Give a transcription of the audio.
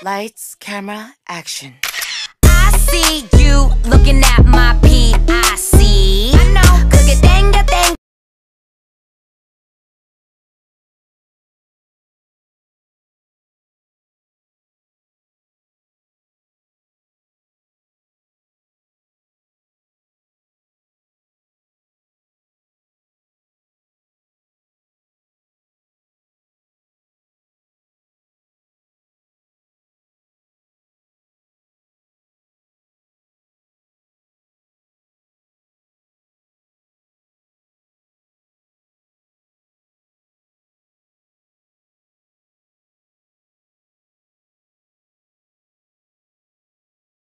Lights, camera, action. I see